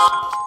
you